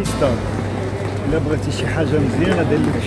كريستال الا بغيتي شي حاجة مزيانه دير لك